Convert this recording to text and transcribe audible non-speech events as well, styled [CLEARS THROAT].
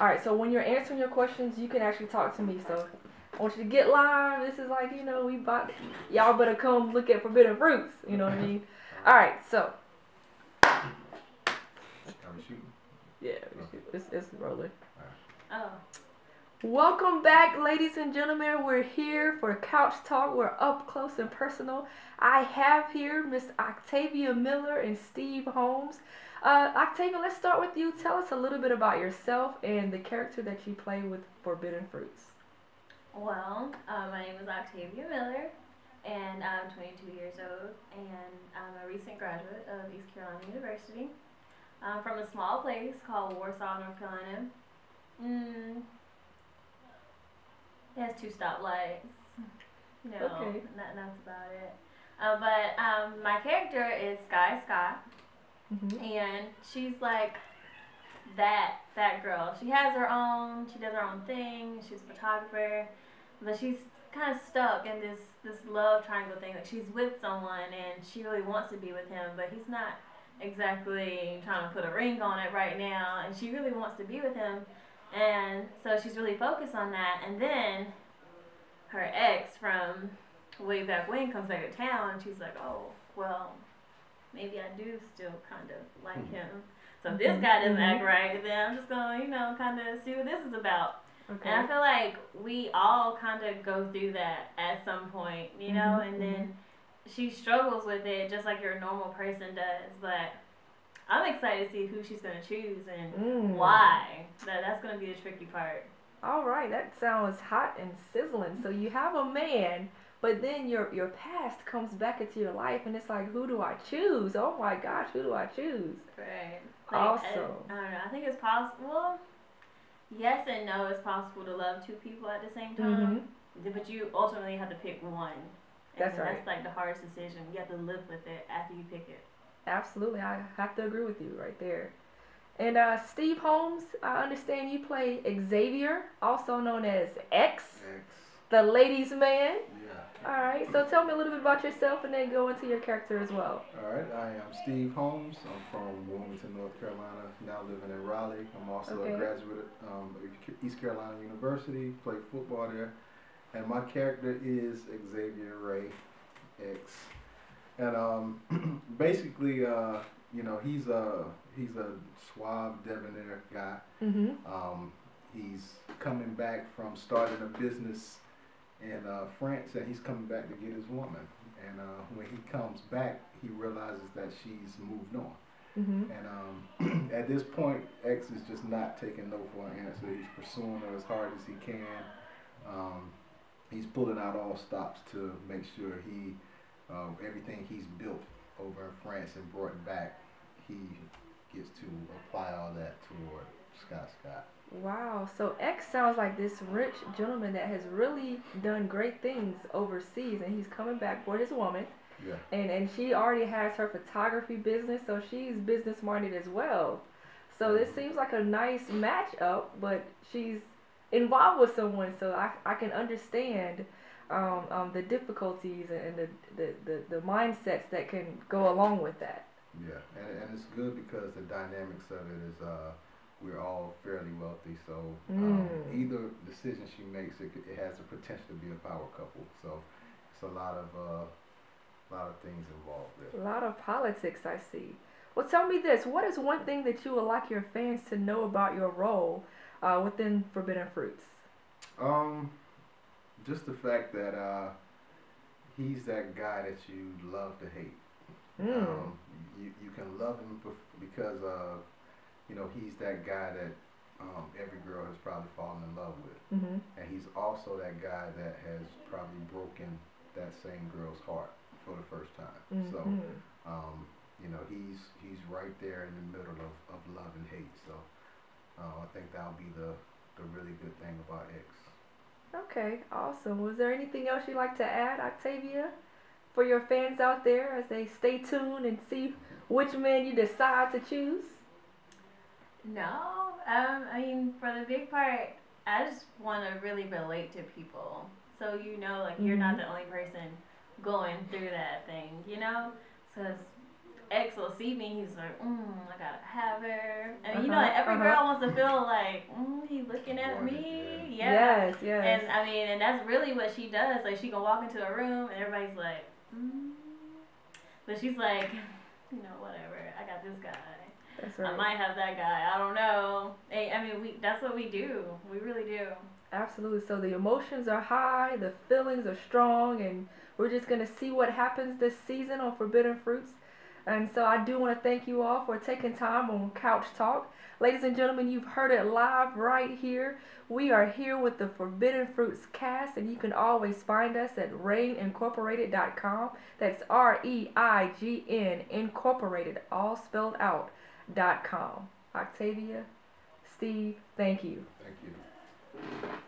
All right, so when you're answering your questions, you can actually talk to me. So I want you to get live. This is like, you know, we bought, y'all better come look at Forbidden Fruits. You know what I mean? All right, so. Are we shooting? Yeah, it's, it's rolling. Oh. Welcome back, ladies and gentlemen. We're here for Couch Talk. We're up close and personal. I have here Miss Octavia Miller and Steve Holmes. Uh, Octavia, let's start with you. Tell us a little bit about yourself and the character that you play with Forbidden Fruits. Well, uh, my name is Octavia Miller, and I'm 22 years old, and I'm a recent graduate of East Carolina University. I'm from a small place called Warsaw, North Carolina. Mm, it has two stoplights. No, Okay. that, that's about it. Uh, but um, my character is Skye Scott. Mm-hmm. and she's like that that girl. She has her own. She does her own thing. She's a photographer, but she's kind of stuck in this this love triangle thing. Like she's with someone and she really wants to be with him, but he's not exactly trying to put a ring on it right now. And she really wants to be with him, and so she's really focused on that. And then her ex from way back when comes back to town, and she's like, oh well maybe I do still kind of like Mhm. him. So if this guy doesn't Mhm. act right, then I'm just gonna, you know, kind of see what this is about. Okay. And I feel like we all kind of go through that at some point, you know, Mhm, and then she struggles with it just like your normal person does. But I'm excited to see who she's gonna choose and Mm. why. That that's gonna be the tricky part. All right, that sounds hot and sizzling. So you have a man, but then your your past comes back into your life, and it's like, who do I choose? Oh my gosh, who do I choose? Right. Also- I, I don't know. I think it's possible. Yes and no. It's possible to love two people at the same time. But you ultimately have to pick one. And That's right. That's like the hardest decision. You have to live with it after you pick it. Absolutely, I have to agree with you right there. And uh, Steve Holmes, I understand you play Xavier, also known as X, X. the ladies' man. Yeah. All right, so tell me a little bit about yourself, and then go into your character as well. All right. I am Steve Holmes. I'm from Wilmington, North Carolina. Now living in Raleigh. I'm also Okay. a graduate um, of East Carolina University. played football there, and my character is Xavier Rey X. And um, [CLEARS THROAT] basically, uh, you know, he's a he's a suave, debonair guy. Mm-hmm. Um, he's coming back from starting a business in uh, France, and he's coming back to get his woman. And uh, when he comes back, he realizes that she's moved on. Mm-hmm. And um, [CLEARS THROAT] at this point, X is just not taking no for an answer. He's pursuing her as hard as he can. Um, he's pulling out all stops to make sure he, uh, everything he's built over in France and brought back, he gets to apply all that toward Skye Scott. Wow, so X sounds like this rich gentleman that has really done great things overseas, and he's coming back for his woman, Yeah. and and she already has her photography business, so she's business minded as well. So this seems like a nice matchup, but she's involved with someone, so I I can understand. Um, um, the difficulties and the, the, the, the mindsets that can go along with that. Yeah, and, and it's good because the dynamics of it is uh, we're all fairly wealthy, so um, Mm. either decision she makes, it, it has the potential to be a power couple. So it's a lot of uh, lot of things involved there. A lot of politics, I see. Well, tell me this: what is one thing that you would like your fans to know about your role uh, within Forbidden Fruits? Um, just the fact that uh, he's that guy that you love to hate. Mm. Um, you, you can love him because uh, you know he's that guy that um, every girl has probably fallen in love with. hmm And he's also that guy that has probably broken that same girl's heart for the first time. So, hmm um, you know, he's he's right there in the middle of, of love and hate. So, uh, I think that'll be the the really good thing about X. Okay, awesome. Was there anything else you'd like to add, Octavia, for your fans out there as they stay tuned and see which man you decide to choose? No, um, I mean, for the big part, I just want to really relate to people. So you know, like you're not Mhm. the only person going through that thing, you know. Because X will see me, he's like, mm, I gotta have her. And you know, Uh-huh, like, every uh-huh. girl wants to feel like, mm, he looking at me. yeah. Yeah. Yes, yes. And I mean, and that's really what she does. Like, she can walk into a room and everybody's like, mm. but she's like, you know, whatever. I got this guy. That's I might have that guy. I don't know. Hey, I mean, we that's what we do. We really do. Absolutely. So the emotions are high, the feelings are strong, and we're just going to see what happens this season on Forbidden Fruits. And so I do want to thank you all for taking time on Couch Talk. Ladies and gentlemen, you've heard it live right here. We are here with the Forbidden Fruits cast, and you can always find us at reignincorporated.com. That's R E I G N Incorporated, all spelled out, dot com. Octavia, Steve, thank you. Thank you.